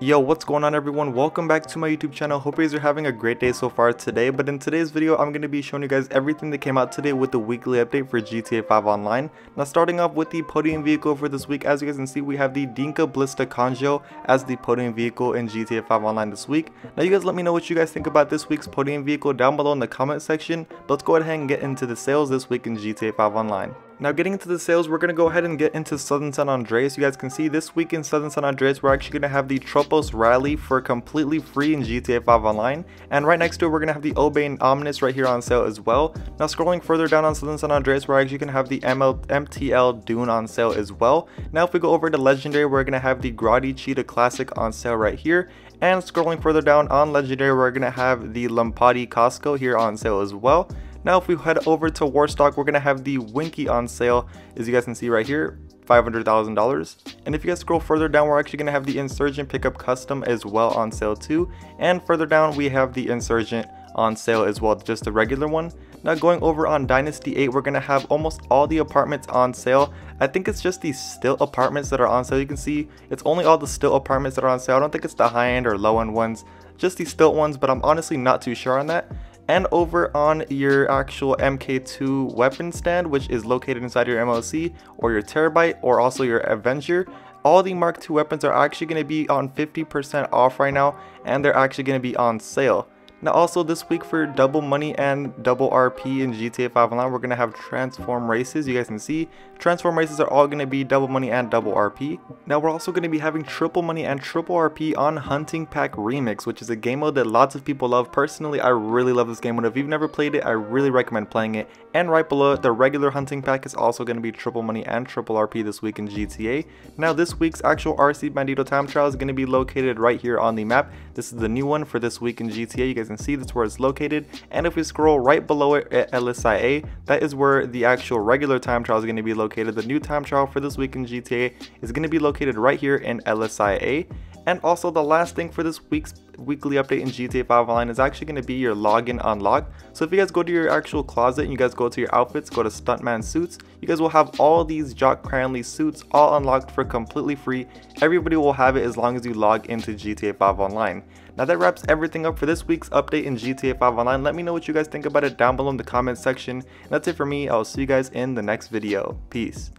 Yo, what's going on everyone? Welcome back to my YouTube channel. Hope you guys are having a great day so far today. But in today's video, I'm going to be showing you guys everything that came out today with the weekly update for GTA 5 Online. Now starting off with the podium vehicle for this week, as you guys can see, we have the Dinka Blista Kanjo as the podium vehicle in GTA 5 Online this week. Now you guys let me know what you guys think about this week's podium vehicle down below in the comment section. But let's go ahead and get into the sales this week in GTA 5 Online. Now getting into the sales, we're going to go ahead and get into Southern San Andreas. You guys can see this week in Southern San Andreas, we're actually going to have the Tropos Rally for completely free in GTA 5 Online. And right next to it, we're going to have the Obey Omnis right here on sale as well. Now scrolling further down on Southern San Andreas, we're actually going to have the ML MTL Dune on sale as well. Now if we go over to Legendary, we're going to have the Grotti Cheetah Classic on sale right here. And scrolling further down on Legendary, we're going to have the Lampati Casco here on sale as well. Now if we head over to Warstock, we're going to have the Winky on sale, as you guys can see right here, $500,000. And if you guys scroll further down, we're actually going to have the Insurgent Pickup Custom as well on sale too. And further down, we have the Insurgent on sale as well, just the regular one. Now going over on Dynasty 8, we're going to have almost all the apartments on sale. I think it's just the stilt apartments that are on sale. You can see it's only all the stilt apartments that are on sale. I don't think it's the high end or low end ones, just the stilt ones, but I'm honestly not too sure on that and over on your actual MK2 weapon stand, which is located inside your MOC or your Terabyte or also your Avenger. All the Mark II weapons are actually going to be on 50% off right now and they're actually going to be on sale. Now also this week for double money and double RP in GTA 5 Online, we're going to have transform races. You guys can see transform races are all going to be double money and double RP. Now we're also going to be having triple money and triple RP on Hunting Pack Remix, which is a game mode that lots of people love. Personally, I really love this game mode. If you've never played it, I really recommend playing it. And right below it, the regular Hunting Pack is also going to be triple money and triple RP this week in GTA. Now this week's actual RC Bandito time trial is going to be located right here on the map. This is the new one for this week in GTA. You can see that's where it's located. And if we scroll right below it at LSIA, that is where the actual regular time trial is going to be located. The new time trial for this week in GTA is going to be located right here in LSIA. And also the last thing for this week's weekly update in GTA 5 Online is actually going to be your login unlock. So if you guys go to your actual closet and you guys go to your outfits, go to Stuntman suits, you guys will have all these Jock Cranley suits all unlocked for completely free. Everybody will have it as long as you log into GTA 5 Online. Now that wraps everything up for this week's update in GTA 5 Online. Let me know what you guys think about it down below in the comment section. And that's it for me. I'll see you guys in the next video. Peace.